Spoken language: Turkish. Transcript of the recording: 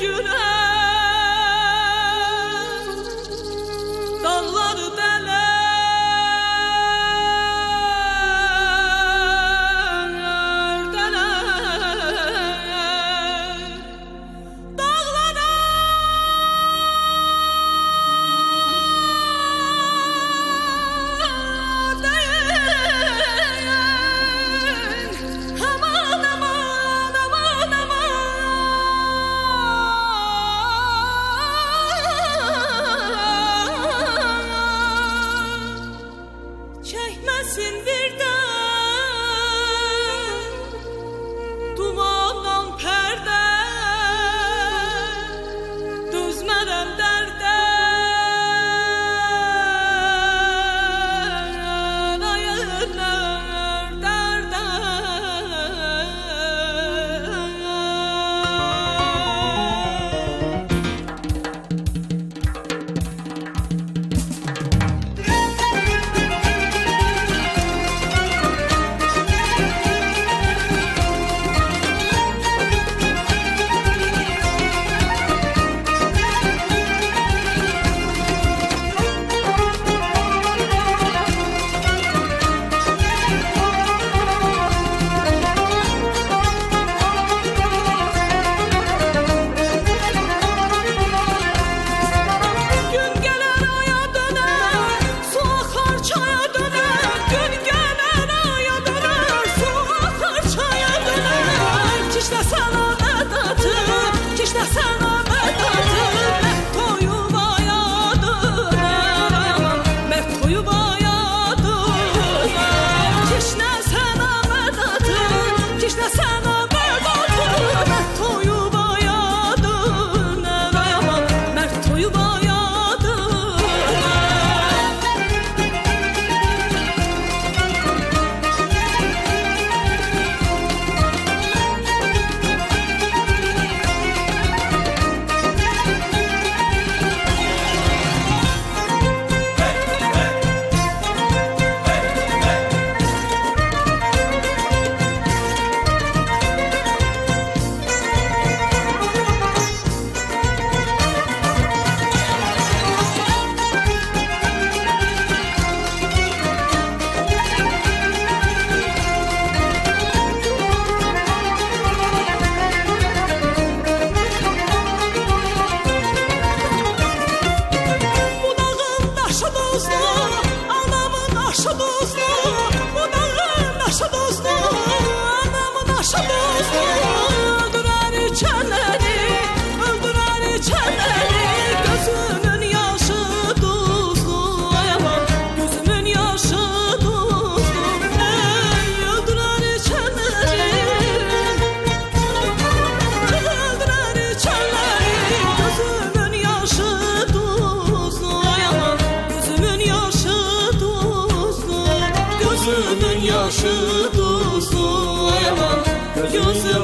you know Dumandan perde Düzmeden you born? karşı dostum aman gözüm